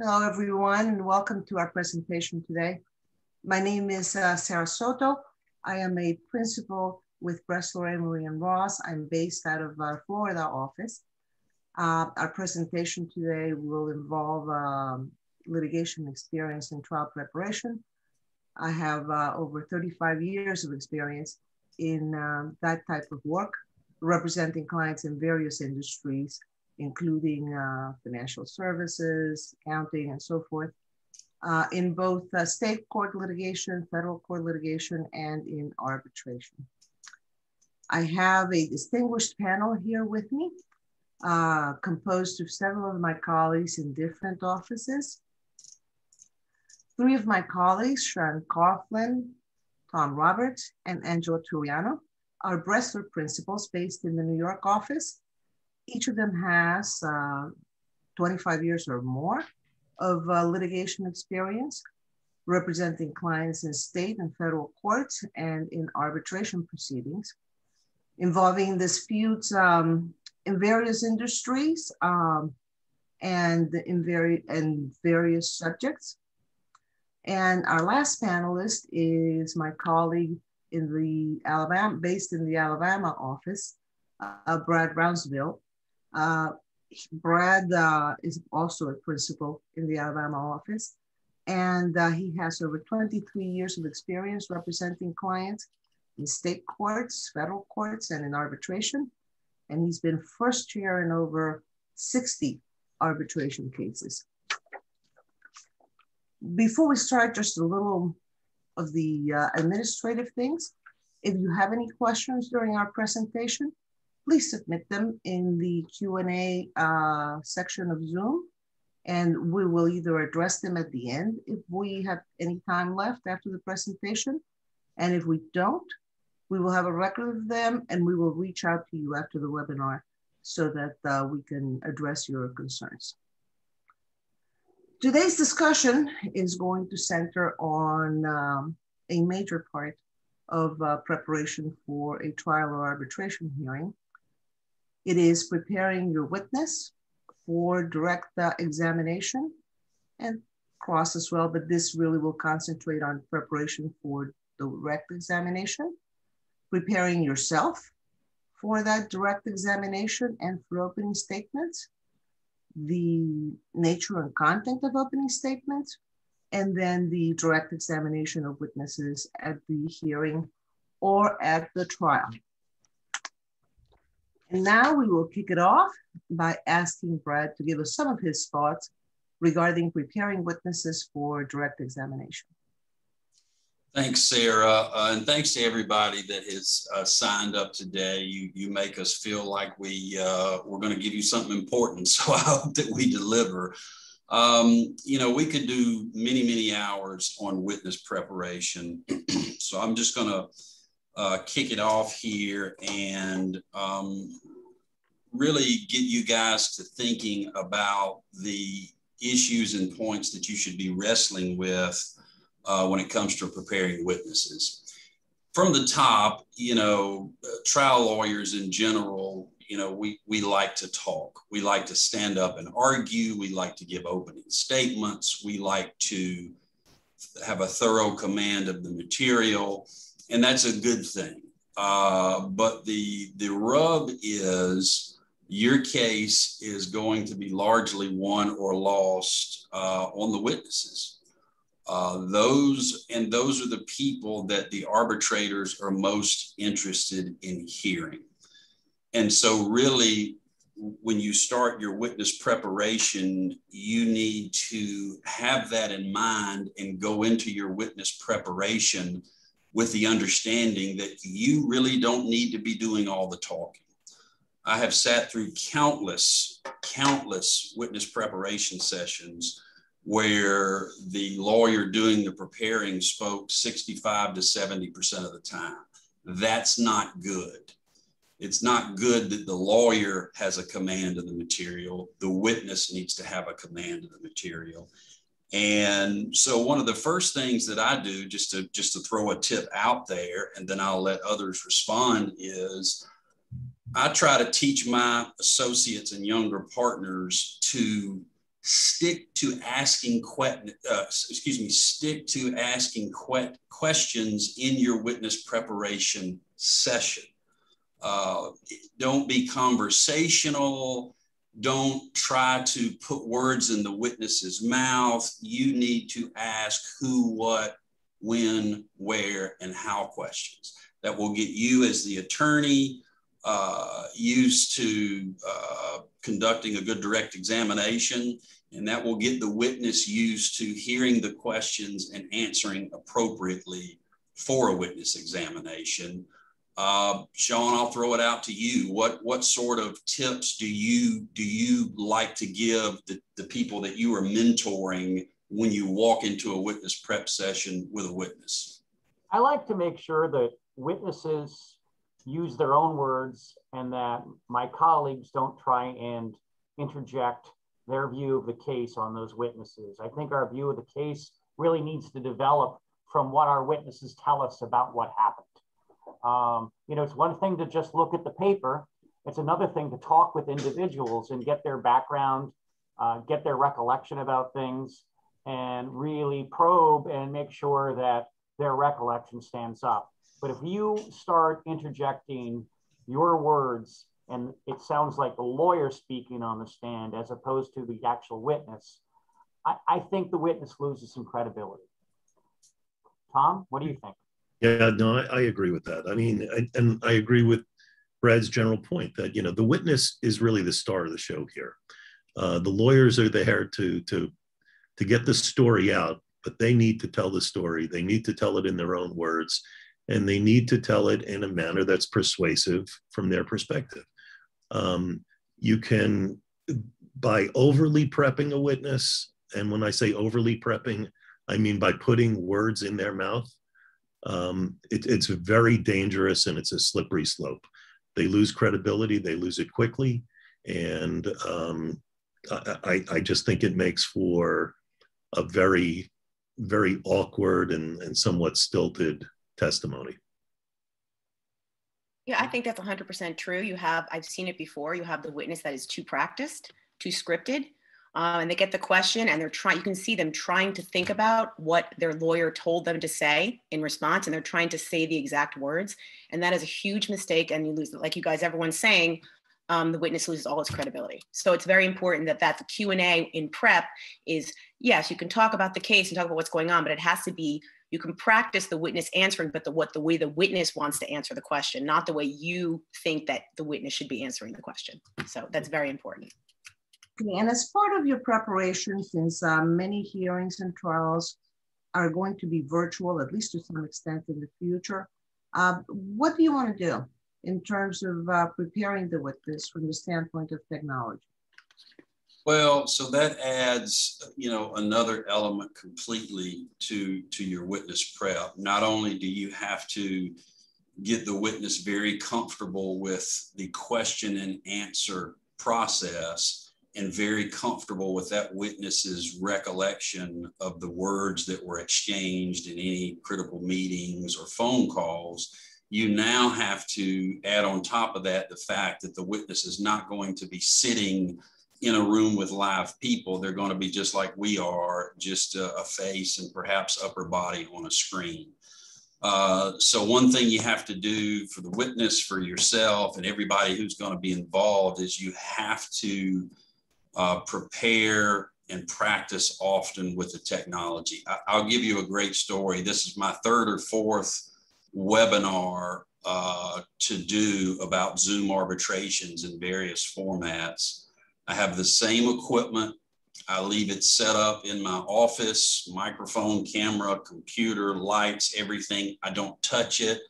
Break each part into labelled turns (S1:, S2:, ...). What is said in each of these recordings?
S1: Hello, everyone, and welcome to our presentation today. My name is uh, Sarah Soto. I am a principal with Bressler, Amery, and Ross. I'm based out of our Florida office. Uh, our presentation today will involve um, litigation experience and trial preparation. I have uh, over 35 years of experience in um, that type of work, representing clients in various industries, including uh, financial services, accounting, and so forth, uh, in both uh, state court litigation, federal court litigation, and in arbitration. I have a distinguished panel here with me, uh, composed of several of my colleagues in different offices. Three of my colleagues, Sharon Coughlin, Tom Roberts, and Angela Turiano, are Bressler principals based in the New York office each of them has uh, 25 years or more of uh, litigation experience, representing clients in state and federal courts and in arbitration proceedings, involving disputes um, in various industries um, and in, very, in various subjects. And our last panelist is my colleague in the Alabama, based in the Alabama office, uh, Brad Brownsville, uh, Brad uh, is also a principal in the Alabama office, and uh, he has over 23 years of experience representing clients in state courts, federal courts, and in arbitration. And he's been first chair in over 60 arbitration cases. Before we start, just a little of the uh, administrative things. If you have any questions during our presentation, please submit them in the Q&A uh, section of Zoom and we will either address them at the end if we have any time left after the presentation. And if we don't, we will have a record of them and we will reach out to you after the webinar so that uh, we can address your concerns. Today's discussion is going to center on um, a major part of uh, preparation for a trial or arbitration hearing, it is preparing your witness for direct uh, examination and cross as well, but this really will concentrate on preparation for direct examination, preparing yourself for that direct examination and for opening statements, the nature and content of opening statements, and then the direct examination of witnesses at the hearing or at the trial. And now we will kick it off by asking Brad to give us some of his thoughts regarding preparing witnesses for direct examination.
S2: Thanks, Sarah, uh, and thanks to everybody that has uh, signed up today. You you make us feel like we uh, we're going to give you something important, so I hope that we deliver. Um, you know, we could do many many hours on witness preparation, so I'm just going to uh, kick it off here and um, really get you guys to thinking about the issues and points that you should be wrestling with uh, when it comes to preparing witnesses. From the top, you know, trial lawyers in general, you know, we, we like to talk. We like to stand up and argue. We like to give opening statements. We like to have a thorough command of the material and that's a good thing. Uh, but the the rub is your case is going to be largely won or lost uh, on the witnesses. Uh, those and those are the people that the arbitrators are most interested in hearing. And so, really, when you start your witness preparation, you need to have that in mind and go into your witness preparation with the understanding that you really don't need to be doing all the talking. I have sat through countless, countless witness preparation sessions where the lawyer doing the preparing spoke 65 to 70% of the time. That's not good. It's not good that the lawyer has a command of the material. The witness needs to have a command of the material. And so one of the first things that I do just to just to throw a tip out there and then I'll let others respond is I try to teach my associates and younger partners to stick to asking uh, excuse me stick to asking que- questions in your witness preparation session. Uh, don't be conversational don't try to put words in the witness's mouth you need to ask who what when where and how questions that will get you as the attorney uh, used to uh, conducting a good direct examination, and that will get the witness used to hearing the questions and answering appropriately for a witness examination. Uh, Sean, I'll throw it out to you. What what sort of tips do you do you like to give the, the people that you are mentoring when you walk into a witness prep session with a witness?
S3: I like to make sure that witnesses use their own words and that my colleagues don't try and interject their view of the case on those witnesses. I think our view of the case really needs to develop from what our witnesses tell us about what happened. Um, you know, it's one thing to just look at the paper. It's another thing to talk with individuals and get their background, uh, get their recollection about things, and really probe and make sure that their recollection stands up. But if you start interjecting your words and it sounds like the lawyer speaking on the stand as opposed to the actual witness, I, I think the witness loses some credibility. Tom, what do you think?
S4: Yeah, no, I, I agree with that. I mean, I, and I agree with Brad's general point that you know the witness is really the star of the show here. Uh, the lawyers are there to to to get the story out, but they need to tell the story. They need to tell it in their own words, and they need to tell it in a manner that's persuasive from their perspective. Um, you can, by overly prepping a witness, and when I say overly prepping, I mean by putting words in their mouth, um, it, it's very dangerous and it's a slippery slope. They lose credibility, they lose it quickly, and um, I, I, just think it makes for a very, very awkward and, and somewhat stilted testimony.
S5: Yeah, I think that's 100% true. You have, I've seen it before, you have the witness that is too practiced, too scripted, uh, and they get the question and they're trying, you can see them trying to think about what their lawyer told them to say in response, and they're trying to say the exact words. And that is a huge mistake. And you lose, it. like you guys, everyone's saying, um, the witness loses all its credibility. So it's very important that that the Q and A in prep is yes, you can talk about the case and talk about what's going on, but it has to be you can practice the witness answering, but the what the way the witness wants to answer the question, not the way you think that the witness should be answering the question. So that's very important.
S1: And as part of your preparation, since uh, many hearings and trials are going to be virtual, at least to some extent in the future, uh, what do you want to do in terms of uh, preparing the witness from the standpoint of technology?
S2: Well, so that adds, you know, another element completely to to your witness prep. Not only do you have to get the witness very comfortable with the question and answer process and very comfortable with that witness's recollection of the words that were exchanged in any critical meetings or phone calls you now have to add on top of that the fact that the witness is not going to be sitting in a room with live people, they're going to be just like we are, just a, a face and perhaps upper body on a screen. Uh, so one thing you have to do for the witness, for yourself, and everybody who's going to be involved is you have to uh, prepare and practice often with the technology. I, will give you a great story. This is my third or fourth webinar uh, to do about Zoom arbitrations in various formats. I have the same equipment. I leave it set up in my office, microphone, camera, computer, lights, everything. I don't touch it.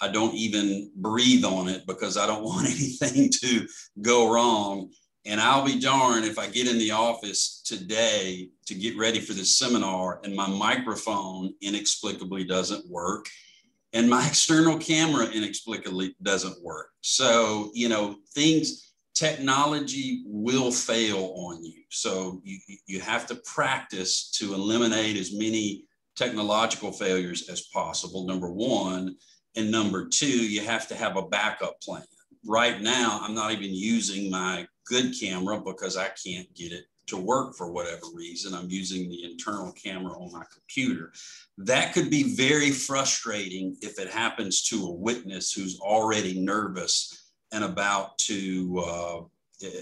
S2: I don't even breathe on it because I don't want anything to go wrong. And I'll be darned if I get in the office today to get ready for this seminar and my microphone inexplicably doesn't work and my external camera inexplicably doesn't work. So, you know, things technology will fail on you. So you, you have to practice to eliminate as many technological failures as possible, number one. And number two, you have to have a backup plan. Right now, I'm not even using my good camera because I can't get it to work for whatever reason. I'm using the internal camera on my computer. That could be very frustrating if it happens to a witness who's already nervous and about to, uh,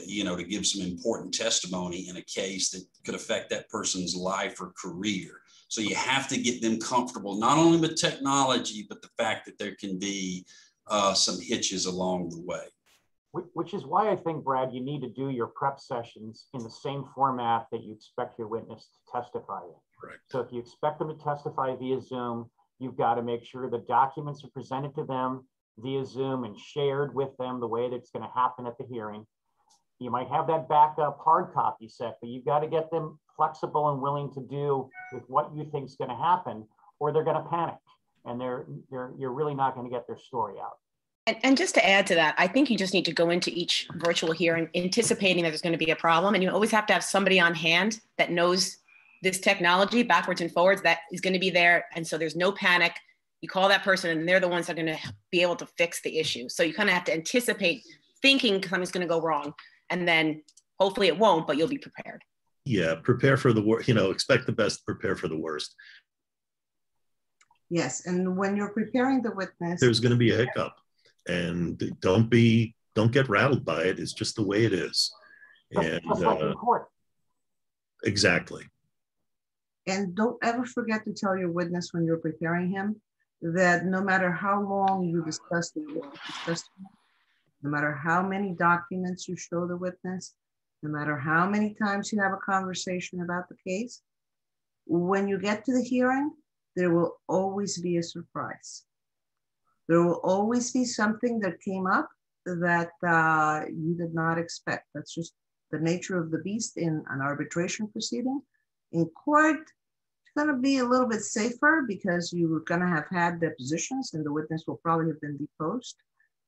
S2: you know, to give some important testimony in a case that could affect that person's life or career. So you have to get them comfortable, not only with technology, but the fact that there can be uh, some hitches along the way
S3: which is why I think, Brad, you need to do your prep sessions in the same format that you expect your witness to testify in.
S4: Correct.
S3: So if you expect them to testify via Zoom, you've got to make sure the documents are presented to them via Zoom and shared with them the way that's going to happen at the hearing. You might have that backup hard copy set, but you've got to get them flexible and willing to do with what you think is going to happen, or they're going to panic and they're, they're, you're really not going to get their story out.
S5: And, and just to add to that, I think you just need to go into each virtual hearing anticipating that there's going to be a problem. And you always have to have somebody on hand that knows this technology backwards and forwards that is going to be there. And so there's no panic. You call that person and they're the ones that are going to be able to fix the issue. So you kind of have to anticipate thinking something's going to go wrong. And then hopefully it won't, but you'll be prepared.
S4: Yeah, prepare for the worst, you know, expect the best, prepare for the worst.
S1: Yes, and when you're preparing the witness,
S4: there's going to be a hiccup and don't be don't get rattled by it. It's just the way it is.
S3: And uh,
S4: exactly.
S1: And don't ever forget to tell your witness when you're preparing him that no matter how long you discuss the testimony, no matter how many documents you show the witness, no matter how many times you have a conversation about the case, when you get to the hearing, there will always be a surprise. There will always be something that came up that uh, you did not expect. That's just the nature of the beast in an arbitration proceeding. In court, it's going to be a little bit safer because you're going to have had depositions and the witness will probably have been deposed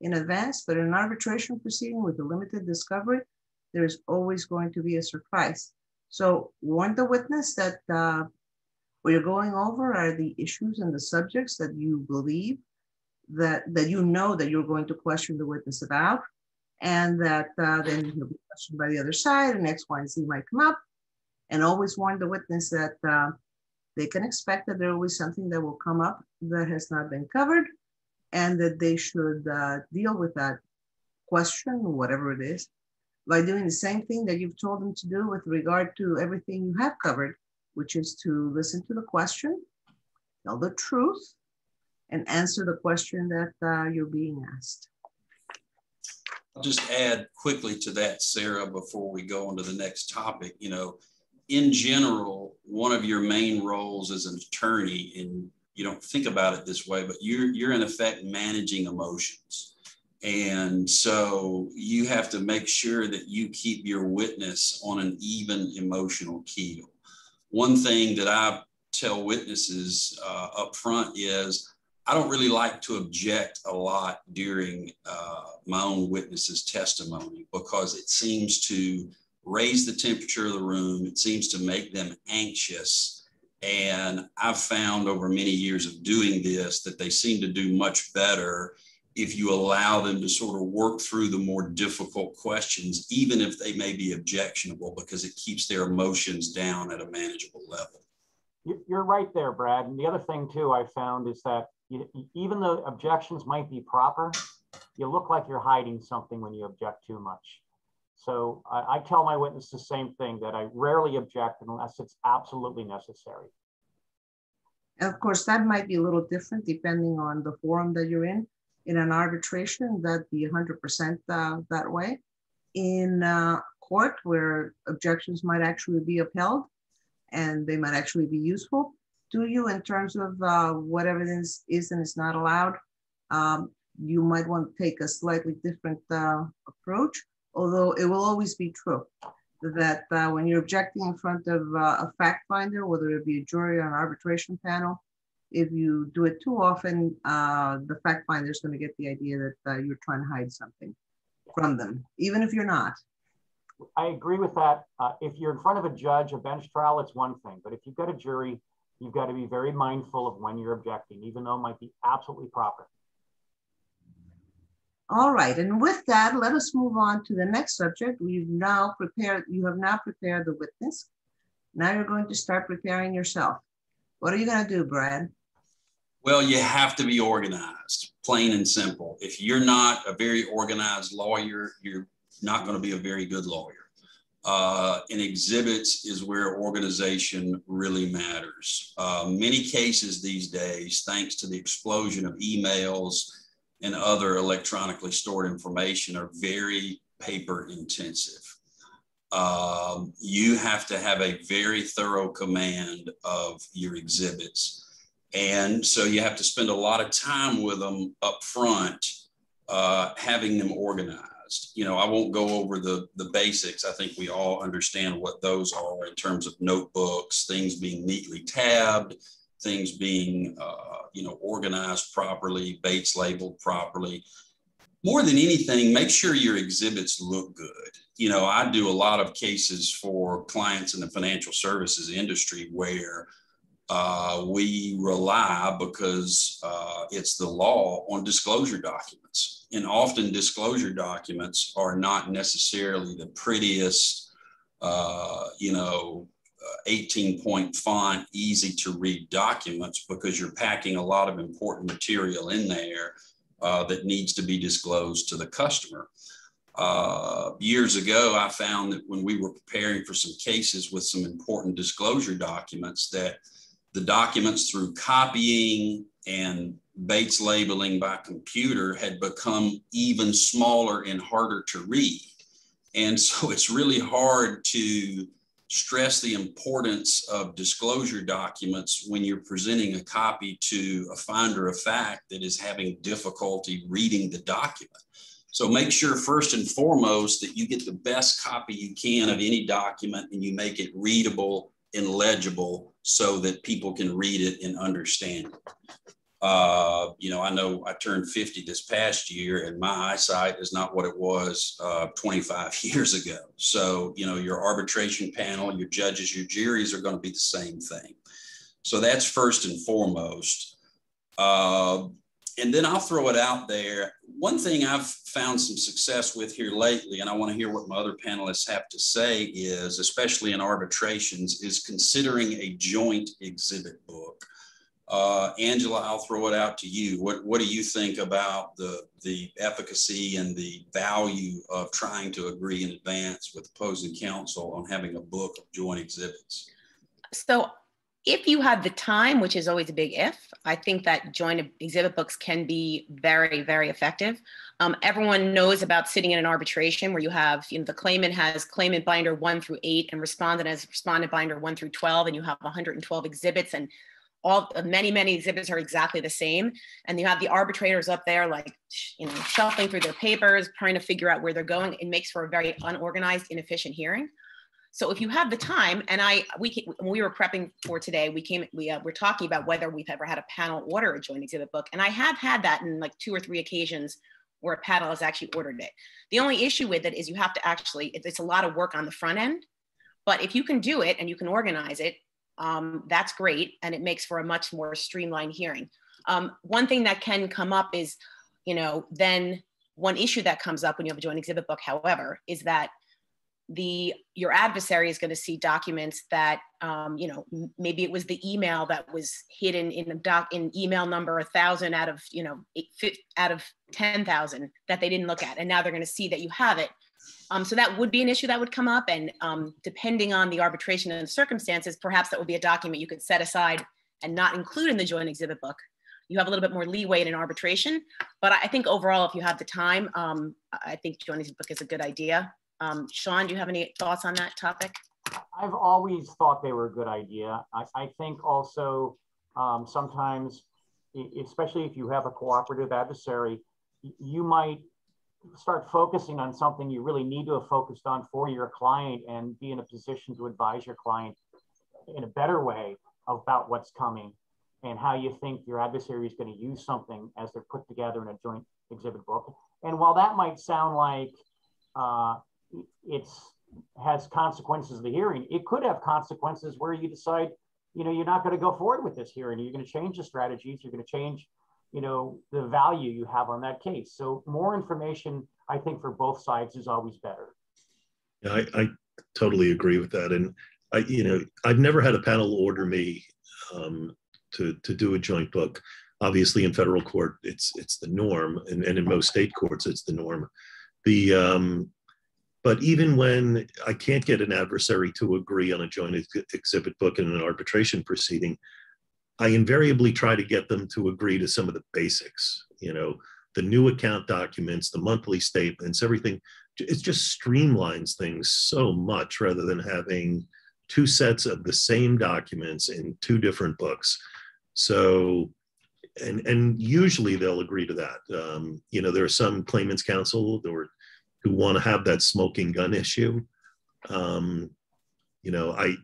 S1: in advance. But in an arbitration proceeding with a limited discovery, there's always going to be a surprise. So warn the witness that uh, what you're going over are the issues and the subjects that you believe that, that you know that you're going to question the witness about, and that uh, then he'll be questioned by the other side, and X, Y, and Z might come up, and always warn the witness that uh, they can expect that there will be something that will come up that has not been covered, and that they should uh, deal with that question, whatever it is, by doing the same thing that you've told them to do with regard to everything you have covered, which is to listen to the question, tell the truth, and answer the question that uh, you're being asked.
S2: I'll just add quickly to that, Sarah, before we go on to the next topic. You know, in general, one of your main roles as an attorney, and you don't think about it this way, but you're you're in effect managing emotions. And so you have to make sure that you keep your witness on an even emotional keel. One thing that I tell witnesses uh, up front is I don't really like to object a lot during uh, my own witness's testimony because it seems to raise the temperature of the room. It seems to make them anxious. And I've found over many years of doing this that they seem to do much better if you allow them to sort of work through the more difficult questions, even if they may be objectionable, because it keeps their emotions down at a manageable level.
S3: You're right there, Brad. And the other thing, too, I found is that you, even though objections might be proper, you look like you're hiding something when you object too much. So I, I tell my witness the same thing that I rarely object unless it's absolutely necessary.
S1: of course, that might be a little different depending on the forum that you're in. In an arbitration, that'd be 100% uh, that way. In uh, court, where objections might actually be upheld and they might actually be useful, to you in terms of uh, what evidence is and is not allowed. Um, you might want to take a slightly different uh, approach, although it will always be true that uh, when you're objecting in front of uh, a fact finder, whether it be a jury or an arbitration panel, if you do it too often, uh, the fact finder is going to get the idea that uh, you're trying to hide something from them, even if you're not.
S3: I agree with that. if you're in front of a judge, a bench trial, it's one thing. But if you've got a jury, you've got to be very mindful of when you're objecting, even though it might be absolutely proper.
S1: All right, and with that, let us move on to the next subject. We've now prepared, you have now prepared the witness. Now you're going to start preparing yourself. What are you going to do, Brad?
S2: Well, you have to be organized, plain and simple. If you're not a very organized lawyer, you're not going to be a very good lawyer. Uh, and exhibits is where organization really matters. Uh, many cases these days, thanks to the explosion of emails and other electronically stored information, are very paper intensive. Um, you have to have a very thorough command of your exhibits. And so you have to spend a lot of time with them up front, uh, having them organized. You know, I won't go over the, the basics. I think we all understand what those are in terms of notebooks, things being neatly tabbed, things being, uh, you know, organized properly, Bates labeled properly. More than anything, make sure your exhibits look good. You know, I do a lot of cases for clients in the financial services industry where uh, we rely because uh, it's the law on disclosure documents. And often disclosure documents are not necessarily the prettiest, uh, you know, uh, 18 point font, easy to read documents because you're packing a lot of important material in there uh, that needs to be disclosed to the customer. Uh, years ago, I found that when we were preparing for some cases with some important disclosure documents, that the documents through copying and Bates labeling by computer had become even smaller and harder to read. And so it's really hard to stress the importance of disclosure documents when you're presenting a copy to a finder of fact that is having difficulty reading the document. So make sure first and foremost that you get the best copy you can of any document and you make it readable and legible so that people can read it and understand it. Uh, you know, I know I turned 50 this past year and my eyesight is not what it was uh, 25 years ago. So, you know, your arbitration panel, your judges, your juries are going to be the same thing. So that's first and foremost. Uh, and then I'll throw it out there. One thing I've found some success with here lately, and I want to hear what my other panelists have to say, is especially in arbitrations, is considering a joint exhibit book. Uh, Angela, I'll throw it out to you. What, what do you think about the, the efficacy and the value of trying to agree in advance with opposing counsel on having a book of joint exhibits?
S5: So if you have the time, which is always a big if, I think that joint exhibit books can be very, very effective. Um, everyone knows about sitting in an arbitration where you have, you know, the claimant has claimant binder one through eight and respondent has respondent binder one through 12, and you have 112 exhibits and all many, many exhibits are exactly the same. And you have the arbitrators up there, like, you know, shuffling through their papers, trying to figure out where they're going. It makes for a very unorganized, inefficient hearing. So if you have the time, and I, we when we were prepping for today, we came, we uh, were talking about whether we've ever had a panel order a joint exhibit book, and I have had that in like two or three occasions where a panel has actually ordered it. The only issue with it is you have to actually, it's a lot of work on the front end, but if you can do it and you can organize it, um, that's great, and it makes for a much more streamlined hearing. Um, one thing that can come up is, you know, then one issue that comes up when you have a joint exhibit book, however, is that the your adversary is going to see documents that um, you know maybe it was the email that was hidden in the doc in email number a thousand out of you know eight, out of ten thousand that they didn't look at, and now they're going to see that you have it. Um, so that would be an issue that would come up, and um, depending on the arbitration and the circumstances, perhaps that would be a document you could set aside and not include in the joint exhibit book. You have a little bit more leeway in an arbitration, but I think overall, if you have the time, um, I think joint exhibit book is a good idea. Um, Sean, do you have any thoughts on that topic?
S3: I've always thought they were a good idea. I, I think also um, sometimes, especially if you have a cooperative adversary, you might start focusing on something you really need to have focused on for your client and be in a position to advise your client in a better way about what's coming and how you think your adversary is going to use something as they're put together in a joint exhibit book. And while that might sound like uh, it's has consequences of the hearing. It could have consequences where you decide, you know, you're not going to go forward with this hearing. You're going to change the strategies. You're going to change you know, the value you have on that case. So more information, I think, for both sides is always better.
S4: Yeah, I, I totally agree with that. And I, you know, I've never had a panel order me um, to to do a joint book. Obviously, in federal court, it's it's the norm, and, and in most state courts, it's the norm. The um, but even when I can't get an adversary to agree on a joint ex- exhibit book in an arbitration proceeding, I invariably try to get them to agree to some of the basics. You know, the new account documents, the monthly statements, everything. It just streamlines things so much rather than having two sets of the same documents in two different books. So, and and usually they'll agree to that. Um, you know, there are some claimants counsel or who want to have that smoking gun issue. Um, you know, I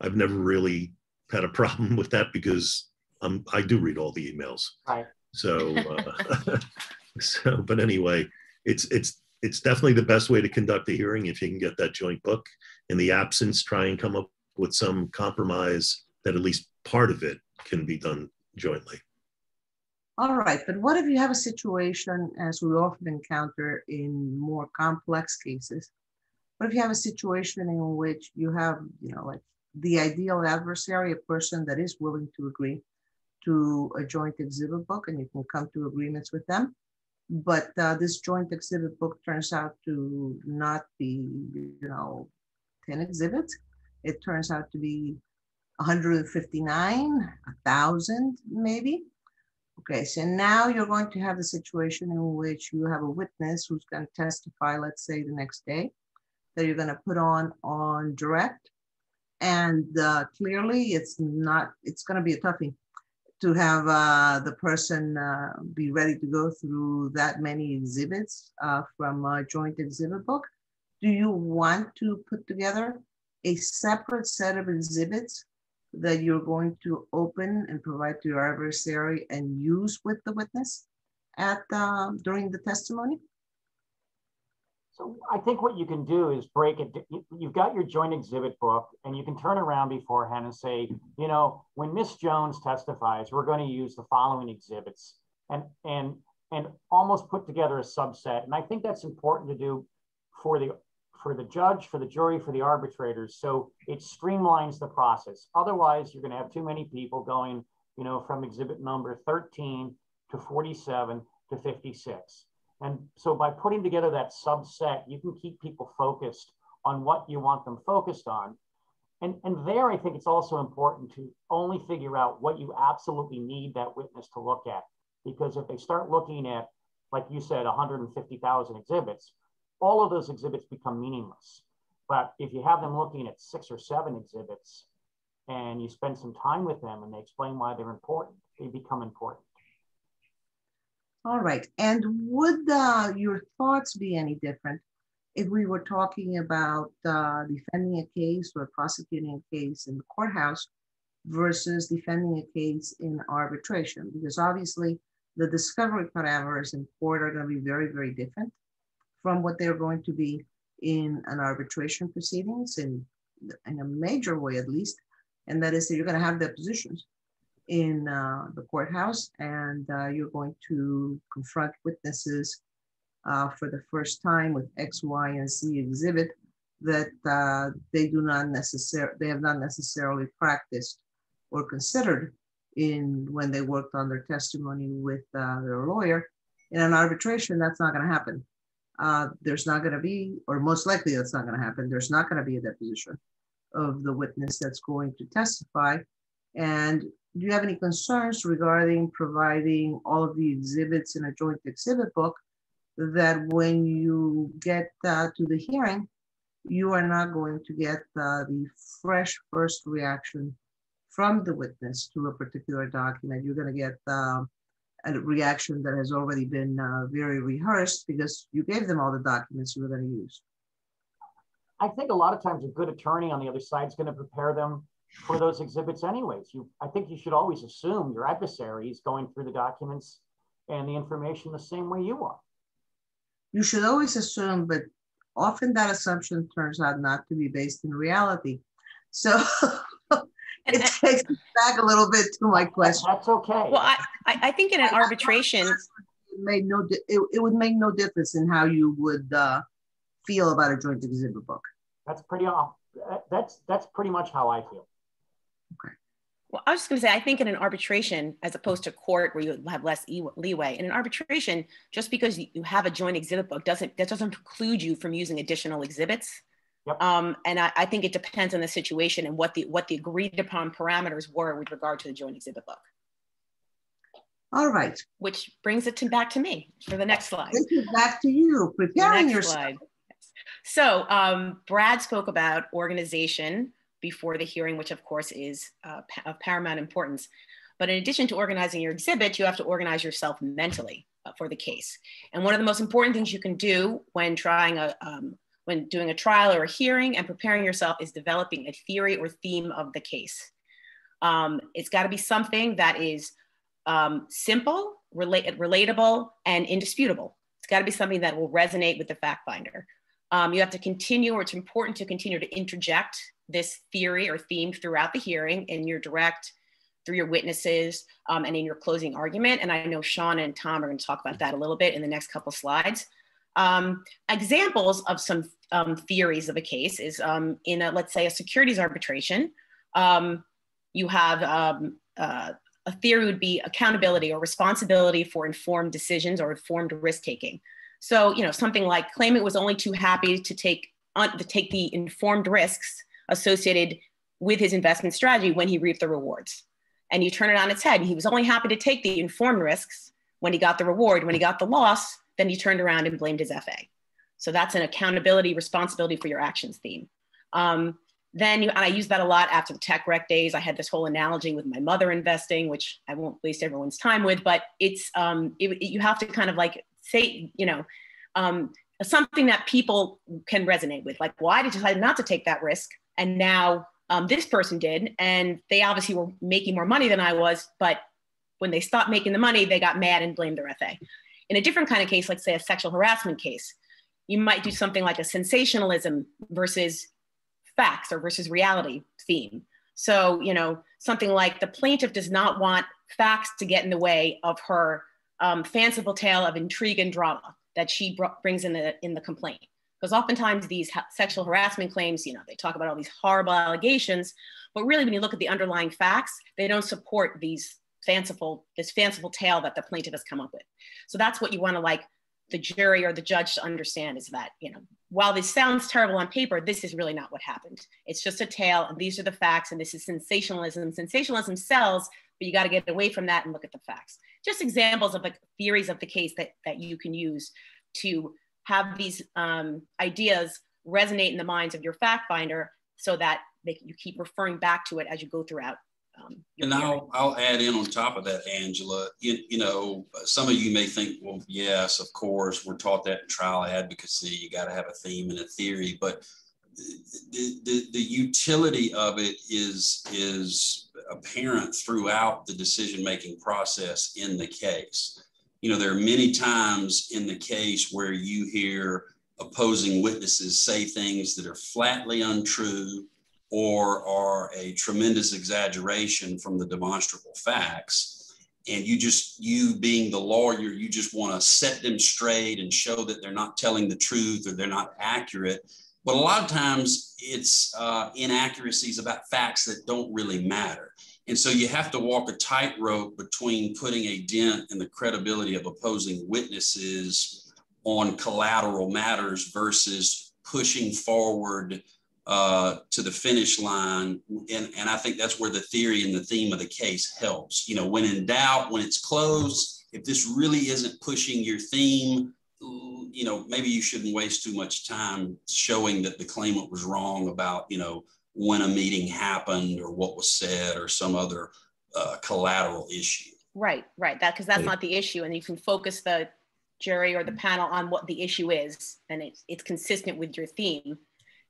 S4: I've never really had a problem with that because um, I do read all the emails.
S3: Right.
S4: So, uh, so, but anyway, it's it's it's definitely the best way to conduct a hearing if you can get that joint book. In the absence, try and come up with some compromise that at least part of it can be done jointly.
S1: All right, but what if you have a situation, as we often encounter in more complex cases? What if you have a situation in which you have, you know, like the ideal adversary, a person that is willing to agree to a joint exhibit book and you can come to agreements with them. But uh, this joint exhibit book turns out to not be, you know, 10 exhibits. It turns out to be 159, 1,000 maybe. Okay, so now you're going to have the situation in which you have a witness who's going to testify, let's say the next day, that you're going to put on on direct. And uh, clearly it's not, it's going to be a toughie to have uh, the person uh, be ready to go through that many exhibits uh, from a joint exhibit book. Do you want to put together a separate set of exhibits that you're going to open and provide to your adversary and use with the witness at uh, during the testimony?
S3: So I think what you can do is break it. You've got your joint exhibit book, and you can turn around beforehand and say, you know, when Miss Jones testifies, we're going to use the following exhibits, and and and almost put together a subset. And I think that's important to do for the for the judge, for the jury, for the arbitrators. So it streamlines the process. Otherwise, you're going to have too many people going, you know, from exhibit number 13 to 47 to 56. And so by putting together that subset, you can keep people focused on what you want them focused on. And, and there, I think it's also important to only figure out what you absolutely need that witness to look at. Because if they start looking at, like you said, 150,000 exhibits, all of those exhibits become meaningless. But if you have them looking at six or seven exhibits and you spend some time with them and they explain why they're important, they become important.
S1: All right. And would uh, your thoughts be any different if we were talking about uh, defending a case or prosecuting a case in the courthouse versus defending a case in arbitration? Because obviously the discovery parameters in court are going to be very, very different from what they're going to be in an arbitration proceedings in, in a major way at least. And that is that you're going to have depositions in uh, the courthouse and uh, you're going to confront witnesses uh, for the first time with X, Y, and Z exhibit that uh, they do not necessarily, they have not necessarily practiced or considered in when they worked on their testimony with uh, their lawyer. In an arbitration, that's not going to happen uh, there's not going to be, or most likely that's not going to happen, there's not going to be a deposition of the witness that's going to testify. And do you have any concerns regarding providing all of the exhibits in a joint exhibit book that when you get uh, to the hearing, you are not going to get uh, the fresh first reaction from the witness to a particular document. You're going to get uh, a reaction that has already been uh, very rehearsed because you gave them all the documents you were going to use.
S3: I think a lot of times a good attorney on the other side is going to prepare them for those exhibits anyways. You, I think you should always assume your adversary is going through the documents and the information the same way you are.
S1: You should always assume, but often that assumption turns out not to be based in reality. So it takes me back a little bit to my question.
S3: That's okay.
S5: Well, I, I I think in an arbitration,
S1: It made no, it, it would make no difference in how you would uh, feel about a joint exhibit book.
S3: That's pretty off. That's that's pretty much how I feel. Okay.
S5: well, I was just going to say, I think in an arbitration, as opposed to court where you have less leeway, in an arbitration, just because you you have a joint exhibit book doesn't that doesn't preclude you from using additional exhibits.
S3: Yep.
S5: Um, and I, I think it depends on the situation and what the what the agreed upon parameters were with regard to the joint exhibit book.
S1: All right,
S5: Which brings it to back to me for the next slide.
S1: this is back to you, preparing
S5: next
S1: yourself.
S5: slide. Yes. So um, Brad spoke about organization before the hearing, which of course is uh, of paramount importance. But in addition to organizing your exhibit, you have to organize yourself mentally uh, for the case. And one of the most important things you can do when trying a um, when doing a trial or a hearing and preparing yourself is developing a theory or theme of the case. Um, it's got to be something that is um, simple, relate, relatable, and indisputable. It's got to be something that will resonate with the fact finder. Um, you have to continue, or it's important to continue to interject this theory or theme throughout the hearing in your direct, through your witnesses, um, and in your closing argument. And I know Sean and Tom are going to talk about that a little bit in the next couple slides. Um, examples of some um, theories of a case is um, in a, let's say, a securities arbitration. Um, you have um, uh, a theory would be accountability or responsibility for informed decisions or informed risk taking. So, you know, something like claimant was only too happy to take on to take the informed risks associated with his investment strategy when he reaped the rewards. And you turn it on its head. He was only happy to take the informed risks when he got the reward. When he got the loss, then he turned around and blamed his FA. So that's an accountability, responsibility for your actions theme. Um, then you, and I use that a lot after the tech wreck days. I had this whole analogy with my mother investing, which I won't waste everyone's time with, but it's um, it, it- you have to kind of like say, you know, um, something that people can resonate with. Like, why well, I decided not to take that risk, and now um, this person did, and they obviously were making more money than I was, but when they stopped making the money, they got mad and blamed their FA. In a different kind of case, like say a sexual harassment case, you might do something like a sensationalism versus facts or versus reality theme. So, you know, something like the plaintiff does not want facts to get in the way of her um, fanciful tale of intrigue and drama that she br- brings in the in the complaint. Because oftentimes these ha- sexual harassment claims, you know, they talk about all these horrible allegations, but really when you look at the underlying facts, they don't support these fanciful this fanciful tale that the plaintiff has come up with. So that's what you want to like the jury or the judge to understand is that you know while this sounds terrible on paper this is really not what happened. It's just a tale and these are the facts and this is sensationalism. Sensationalism sells but you got to get away from that and look at the facts. Just examples of like theories of the case that that you can use to have these um, ideas resonate in the minds of your fact finder so that they, you keep referring back to it as you go throughout um,
S2: And. I'll, I'll add in on top of that, Angela, you, you know, some of you may think, well, yes, of course, we're taught that in trial advocacy. You got to have a theme and a theory, but the, the, the utility of it is, is apparent throughout the decision-making process in the case. You know, there are many times in the case where you hear opposing witnesses say things that are flatly untrue or are a tremendous exaggeration from the demonstrable facts. And you just you being the lawyer you just want to set them straight and show that they're not telling the truth or they're not accurate. But a lot of times it's uh, inaccuracies about facts that don't really matter. And so you have to walk a tightrope between putting a dent in the credibility of opposing witnesses on collateral matters versus pushing forward uh, to the finish line. And, and I think that's where the theory and the theme of the case helps. You know, when in doubt, when it's closed, if this really isn't pushing your theme, you know, maybe you shouldn't waste too much time showing that the claimant was wrong about, you know, when a meeting happened or what was said or some other uh, collateral issue.
S5: Right, right. That because that's
S4: Right.
S5: not the issue, and you can focus the jury or the panel on what the issue is, and it's it's consistent with your theme.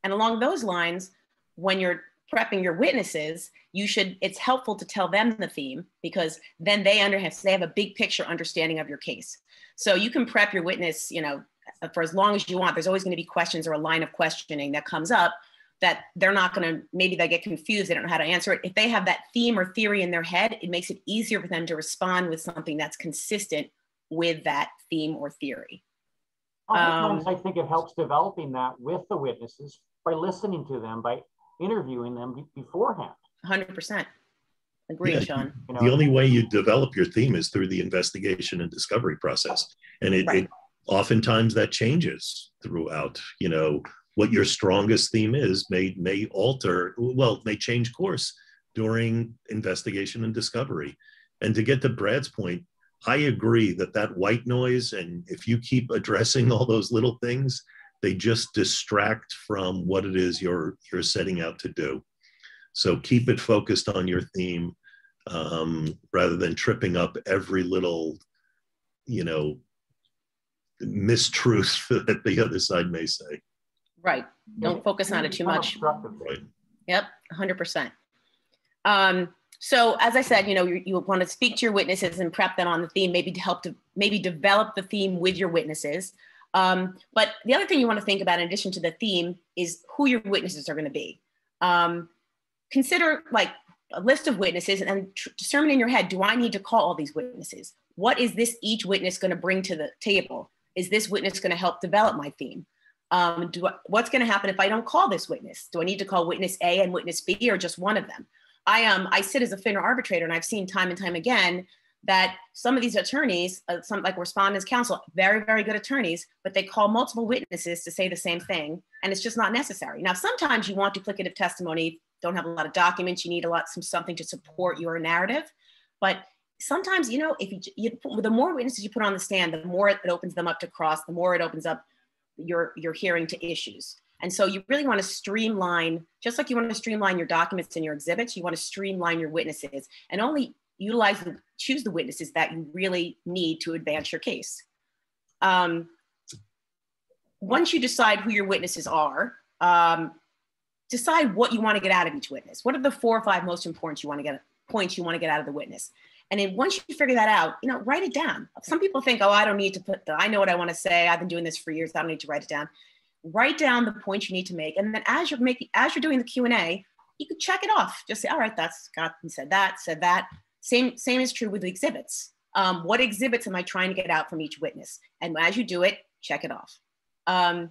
S5: And along those lines, when you're prepping your witnesses, you should. It's helpful to tell them the theme because then they under have, They have a big picture understanding of your case. So you can prep your witness, you know, for as long as you want. There's always going to be questions or a line of questioning that comes up. that they're not going to maybe they get confused they don't know how to answer it if they have that theme or theory in their head it makes it easier for them to respond with something that's consistent with that theme or theory
S3: Sometimes um, I think it helps developing that with the witnesses by listening to them, by interviewing them beforehand.
S5: 100%. Agree, yeah, Sean.
S4: You know, the only way you develop your theme is through the investigation and discovery process. And it, right. it oftentimes that changes throughout, you know, what your strongest theme is may may alter, well, may change course during investigation and discovery. And to get to Brad's point, I agree that that white noise, and if you keep addressing all those little things, they just distract from what it is you're you're setting out to do. So keep it focused on your theme um, rather than tripping up every little, you know, mistruth that the other side may say.
S5: Right. Don't focus on it too much.
S4: Right.
S5: Yep, 100%. Um, so as I said, you know, you, you, want to speak to your witnesses and prep them on the theme, maybe to help to maybe develop the theme with your witnesses. Um, but the other thing you want to think about in addition to the theme is who your witnesses are going to be. Um, consider like a list of witnesses and tr- determine in your head, do I need to call all these witnesses? What is this each witness going to bring to the table? Is this witness going to help develop my theme? Um, do I, what's going to happen if I don't call this witness? Do I need to call witness A and witness B or just one of them? I um I sit as a FINRA arbitrator, and I've seen time and time again that some of these attorneys, uh, some like respondents counsel, very very good attorneys, but they call multiple witnesses to say the same thing, and it's just not necessary. Now sometimes you want duplicative testimony, don't have a lot of documents, you need a lot some something to support your narrative, but sometimes you know if you, you the more witnesses you put on the stand, the more it opens them up to cross, the more it opens up your your hearing to issues. And so you really want to streamline, just like you want to streamline your documents and your exhibits, you want to streamline your witnesses and only utilize and choose the witnesses that you really need to advance your case. Um, once you decide who your witnesses are, um, decide what you want to get out of each witness. What are the four or five most important you want to get points you want to get out of the witness? And then once you figure that out, you know, write it down. Some people think, oh, I don't need to put the, I know what I want to say. I've been doing this for years. I don't need to write it down write down the points you need to make. And then as you're making, as you're doing the Q&A, you could check it off. Just say, all right, that's got said that, said that. Same, same is true with exhibits. Um, what exhibits am I trying to get out from each witness? And as you do it, check it off. Um,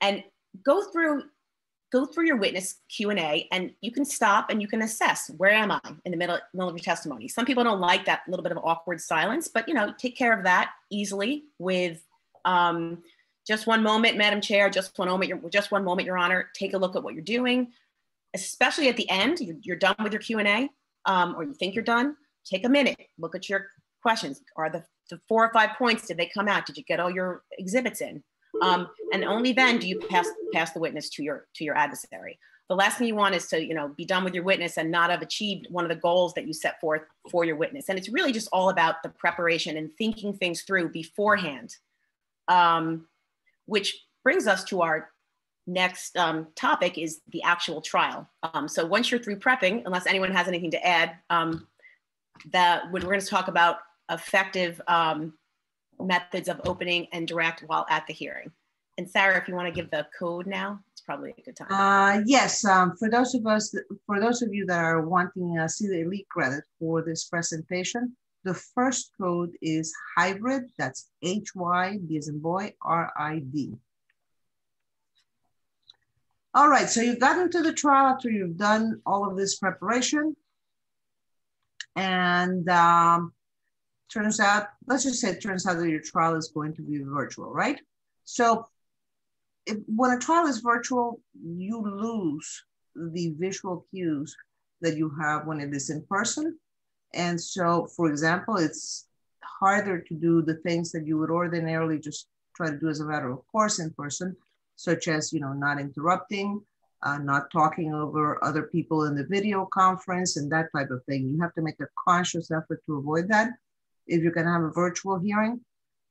S5: and go through go through your witness q&a and you can stop and you can assess where am i in the middle, middle of your testimony some people don't like that little bit of awkward silence but you know take care of that easily with um, just one moment, Madam Chair, just one moment, your, just one moment, Your Honor. Take a look at what you're doing, especially at the end. You're, you're done with your Q&A um, or you think you're done. Take a minute, look at your questions. Are the, the four or five points, did they come out? Did you get all your exhibits in? Um, and only then do you pass, pass the witness to your, to your adversary. The last thing you want is to, you know, be done with your witness and not have achieved one of the goals that you set forth for your witness. And it's really just all about the preparation and thinking things through beforehand. Um, which brings us to our next um, topic is the actual trial. Um, so once you're through prepping, unless anyone has anything to add, um, that when we're going to talk about effective um, methods of opening and direct while at the hearing. And Sarah, if you want to give the code now, it's probably a good time.
S1: Uh, yes, um, for those of us, for those of you that are wanting uh, CLE credit for this presentation, the first code is hybrid, that's H-Y, B as in boy, R-I-D. All right, so you've gotten to the trial after you've done all of this preparation. And um, turns out, let's just say it turns out that your trial is going to be virtual, right? So if, when a trial is virtual, you lose the visual cues that you have when it is in person and so, for example, it's harder to do the things that you would ordinarily just try to do as a matter of course in person, such as, you know, not interrupting, uh, not talking over other people in the video conference and that type of thing. You have to make a conscious effort to avoid that if you're going to have a virtual hearing,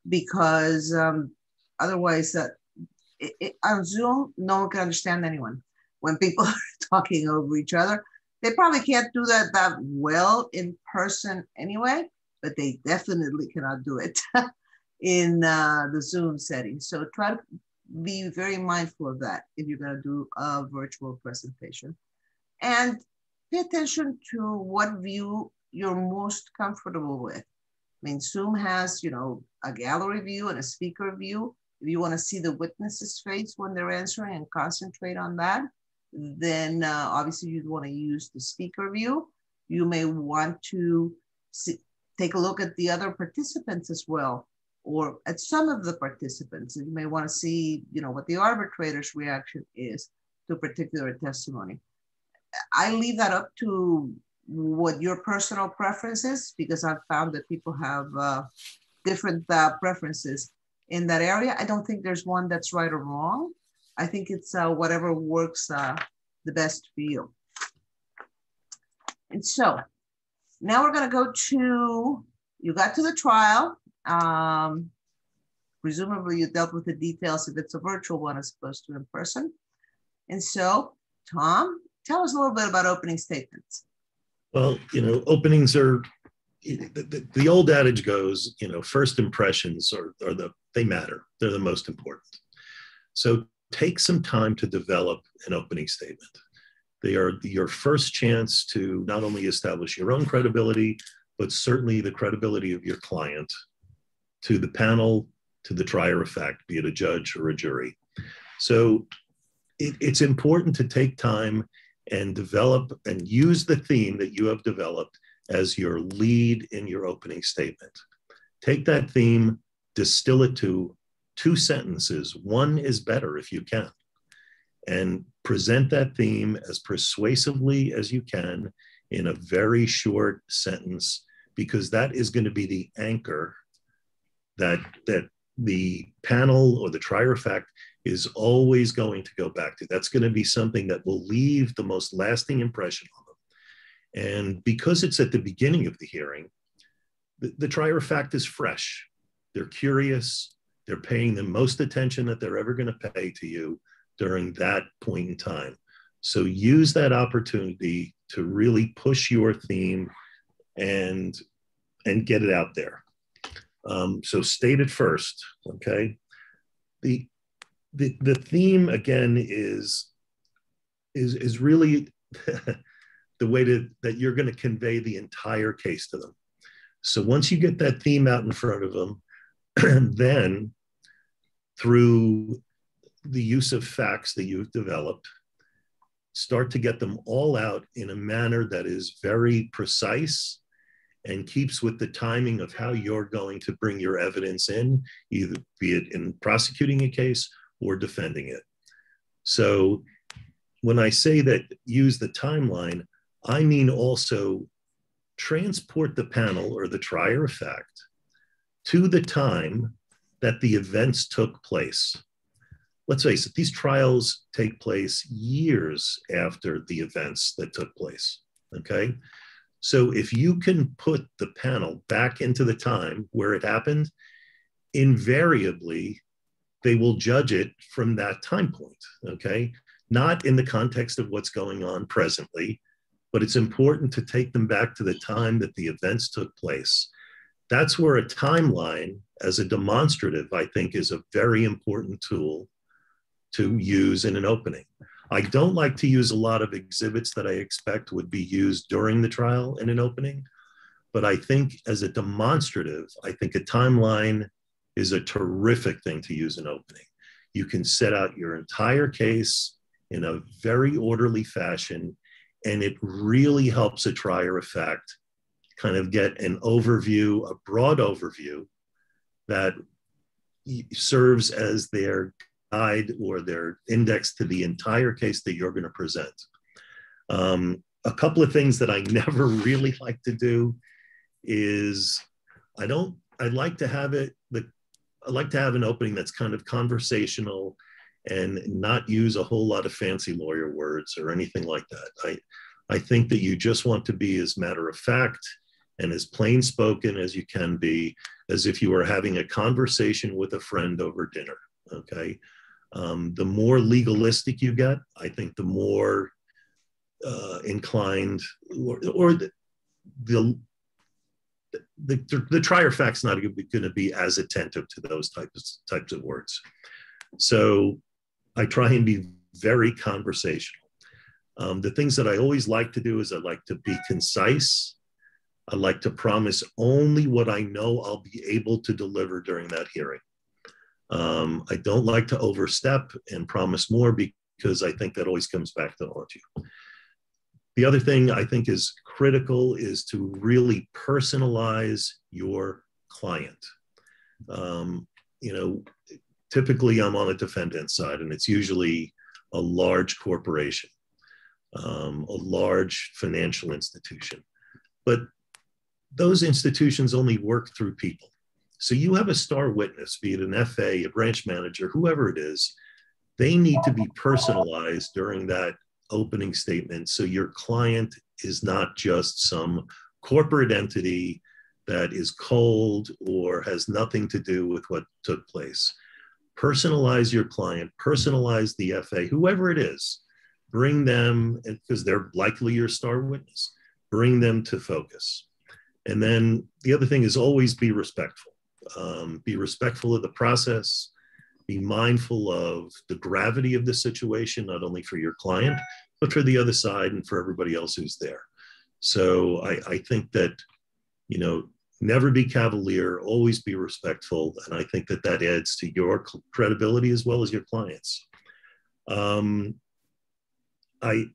S1: because um, otherwise, uh, it, it, on Zoom, no one can understand anyone when people are talking over each other. They probably can't do that that well in person anyway, but they definitely cannot do it in uh, the Zoom setting. So try to be very mindful of that if you're going to do a virtual presentation. And pay attention to what view you're most comfortable with. I mean, Zoom has, you know, a gallery view and a speaker view. If you want to see the witness's face when they're answering and concentrate on that, then uh, obviously you'd want to use the speaker view. You may want to see, take a look at the other participants as well, or at some of the participants. You may want to see, you know, what the arbitrator's reaction is to particular testimony. I leave that up to what your personal preference is because I've found that people have uh, different uh, preferences in that area. I don't think there's one that's right or wrong. I think it's uh, whatever works uh, the best for you. And so now we're going to go to, you got to the trial. Um, presumably you dealt with the details if it's a virtual one as opposed to in person. And so, Tom, tell us a little bit about opening statements.
S4: Well, you know, openings are the, the, the, old adage goes, you know, first impressions are, are the they matter. They're the most important. So take some time to develop an opening statement. They are your first chance to not only establish your own credibility, but certainly the credibility of your client to the panel, to the trier of fact, be it a judge or a jury. So it, it's important to take time and develop and use the theme that you have developed as your lead in your opening statement. Take that theme, distill it to two sentences. One is better if you can. And present that theme as persuasively as you can in a very short sentence, because that is going to be the anchor that, that the panel or the trier of fact is always going to go back to. That's going to be something that will leave the most lasting impression on them. And because it's at the beginning of the hearing, the, the trier of fact is fresh. They're curious. They're paying the most attention that they're ever going to pay to you during that point in time. So use that opportunity to really push your theme and and get it out there. Um, so state it first, okay? The the, the theme again is is is really the way to, that you're going to convey the entire case to them. So once you get that theme out in front of them, and then through the use of facts that you've developed, start to get them all out in a manner that is very precise and keeps with the timing of how you're going to bring your evidence in, either be it in prosecuting a case or defending it. So when I say that use the timeline, I mean also transport the panel or the trier of fact to the time that the events took place. Let's face it, these trials take place years after the events that took place. Okay. So if you can put the panel back into the time where it happened, invariably they will judge it from that time point, okay? Not in the context of what's going on presently, but it's important to take them back to the time that the events took place. That's where a timeline as a demonstrative, I think, is a very important tool to use in an opening. I don't like to use a lot of exhibits that I expect would be used during the trial in an opening, but I think as a demonstrative, I think a timeline is a terrific thing to use in opening. You can set out your entire case in a very orderly fashion, and it really helps a trier of fact kind of get an overview, a broad overview that serves as their guide or their index to the entire case that you're going to present. Um, a couple of things that I never really like to do is I don't, I'd like to have it, the I like to have an opening that's kind of conversational and not use a whole lot of fancy lawyer words or anything like that. I, I think that you just want to be as matter of fact and as plain spoken as you can be, as if you were having a conversation with a friend over dinner. Okay. Um, the more legalistic you get, I think the more uh, inclined or, or the, the the, the, trier fact's not going to be as attentive to those types types of words. So I try and be very conversational. Um, the things that I always like to do is I like to be concise. I like to promise only what I know I'll be able to deliver during that hearing. Um, I don't like to overstep and promise more because I think that always comes back to haunt you. The other thing I think is critical is to really personalize your client. Um, you know, typically I'm on the defendant side, and it's usually a large corporation, um, a large financial institution. But those institutions only work through people. So you have a star witness, be it an FA, a branch manager, whoever it is, they need to be personalized during that opening statement. So your client is not just some corporate entity that is cold or has nothing to do with what took place. Personalize your client, personalize the FA, whoever it is, bring them, because they're likely your star witness, bring them to focus. And then the other thing is always be respectful. Um, be respectful of the process, be mindful of the gravity of the situation, not only for your client, but for the other side and for everybody else who's there. So I, I think that, you know, never be cavalier, always be respectful. And I think that that adds to your credibility as well as your clients. Um, I,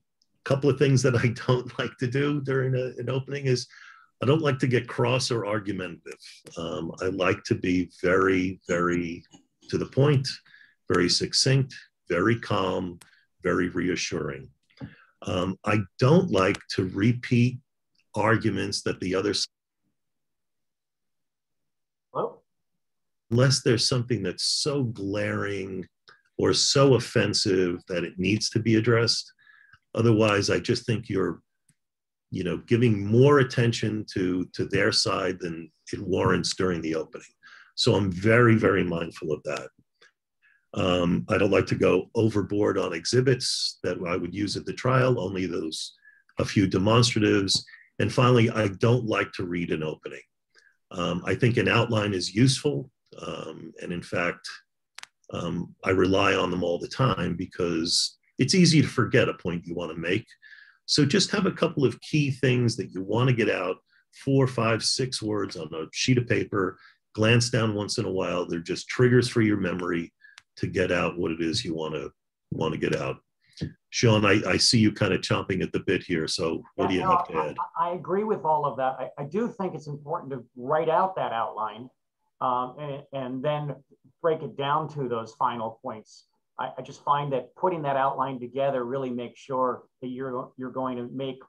S4: couple of things that I don't like to do during a, an opening is I don't like to get cross or argumentative. Um, I like to be very, very to the point, very succinct, very calm, very reassuring. Um, I don't like to repeat arguments that the other
S3: Hello?
S4: unless there's something that's so glaring or so offensive that it needs to be addressed. Otherwise, I just think you're, you know, giving more attention to to their side than it warrants during the opening. So I'm very, very mindful of that. Um, I don't like to go overboard on exhibits that I would use at the trial, only those, a few demonstratives. And finally, I don't like to read an opening. Um, I think an outline is useful. Um, and in fact, um, I rely on them all the time because it's easy to forget a point you want to make. So just have a couple of key things that you want to get out, four, five, six words on a sheet of paper, glance down once in a while. They're just triggers for your memory to get out what it is you want to want to get out. Sean, I, I see you kind of chomping at the bit here. So what yeah, do you no, have to add?
S3: I, I, agree with all of that. I, I, do think it's important to write out that outline um, and, and, then break it down to those final points. I, I, just find that putting that outline together really makes sure that you're, you're going to make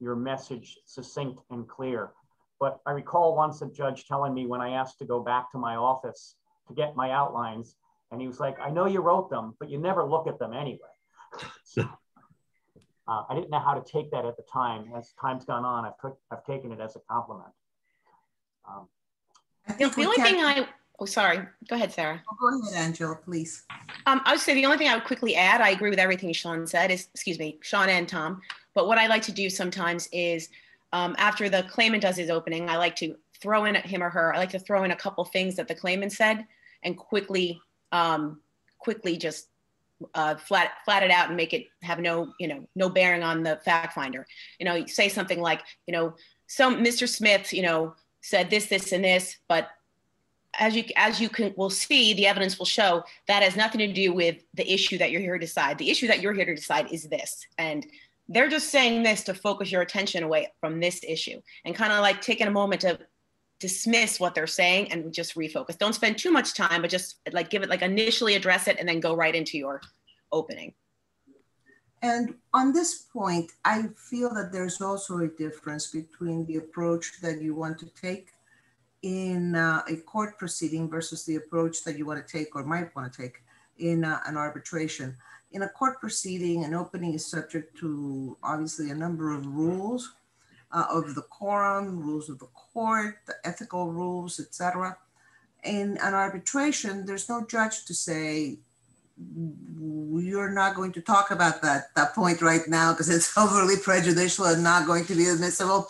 S3: your message succinct and clear. But I recall once a judge telling me when I asked to go back to my office to get my outlines, and he was like, I know you wrote them, but you never look at them anyway. So, uh, I didn't know how to take that at the time. As time's gone on, I've, took, I've taken it as a compliment. Um,
S5: the, the only thing I, oh, sorry. Go ahead, Sarah.
S1: Oh, go ahead, Angela, please.
S5: Um, I would say the only thing I would quickly add, I agree with everything Sean said is, excuse me, Sean and Tom. But what I like to do sometimes is um, after the claimant does his opening, I like to throw in at him or her, I like to throw in a couple things that the claimant said and quickly um, quickly just uh, flat flat it out and make it have no you know no bearing on the fact finder. You know, say something like you know, some Mr. Smith you know said this this and this, but as you as you can will see, the evidence will show that has nothing to do with the issue that you're here to decide. The issue that you're here to decide is this, and they're just saying this to focus your attention away from this issue and kind of like taking a moment to dismiss what they're saying and just refocus. Don't spend too much time, but just like give it like initially address it and then go right into your opening.
S1: And on this point, I feel that there's also a difference between the approach that you want to take in uh, a court proceeding versus the approach that you want to take or might want to take in uh, an arbitration. In a court proceeding, an opening is subject to obviously a number of rules uh, of the quorum, rules of the court, the ethical rules, etc. In an arbitration, there's no judge to say you're not going to talk about that that point right now because it's overly prejudicial and not going to be admissible.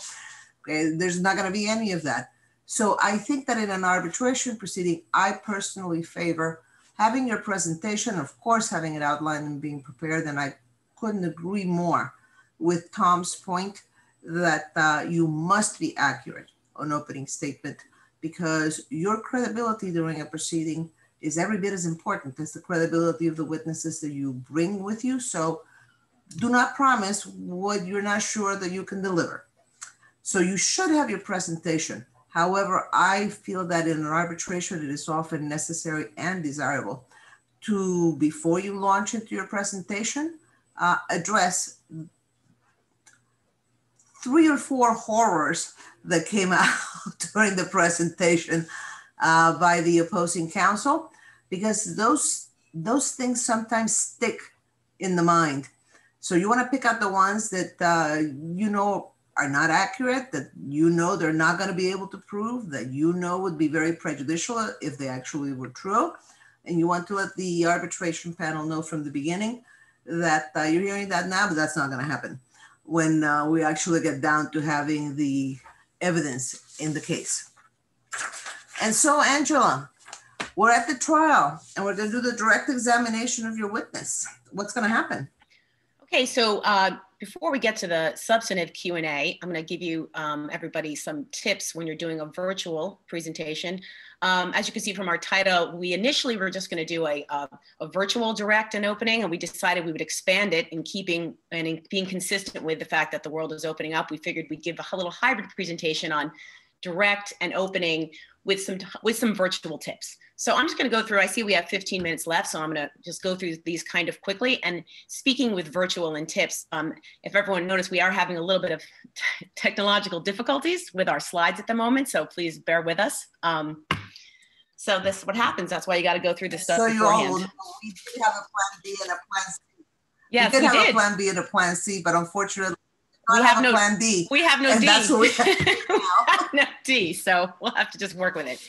S1: Okay, there's not going to be any of that. So I think that in an arbitration proceeding, I personally favor having your presentation, of course, having it outlined and being prepared, and I couldn't agree more with Tom's point that uh, you must be accurate on opening statement because your credibility during a proceeding is every bit as important as the credibility of the witnesses that you bring with you. So do not promise what you're not sure that you can deliver. So you should have your presentation. However, I feel that in an arbitration, it is often necessary and desirable to, before you launch into your presentation, uh, address three or four horrors that came out during the presentation uh, by the opposing counsel, because those those things sometimes stick in the mind. So you want to pick out the ones that uh, you know are not accurate, that you know they're not going to be able to prove, that you know would be very prejudicial if they actually were true. And you want to let the arbitration panel know from the beginning that uh, you're hearing that now, but that's not going to happen when uh, we actually get down to having the evidence in the case. And so, Angela, we're at the trial and we're going to do the direct examination of your witness. What's going to happen?
S5: Okay, so uh, before we get to the substantive Q&A, I'm going to give you um, everybody some tips when you're doing a virtual presentation. Um, as you can see from our title, we initially were just going to do a, a, a, virtual direct and opening, and we decided we would expand it in keeping and in being consistent with the fact that the world is opening up. We figured we'd give a little hybrid presentation on direct and opening with some with some virtual tips. So I'm just going to go through. I see we have 15 minutes left, so I'm going to just go through these kind of quickly. And speaking with virtual and tips, um, if everyone noticed, we are having a little bit of technological difficulties with our slides at the moment, so please bear with us. Um, so this is what happens. That's why you got to go through this stuff
S1: so
S5: beforehand.
S1: we did have a plan B and a plan C.
S5: Yes,
S1: we did
S5: we
S1: have
S5: did.
S1: a plan B and a plan C, but unfortunately,
S5: we have, have no
S1: plan D.
S5: We have no
S1: and
S5: D.
S1: That's what we
S5: have no D. So we'll have to just work with it.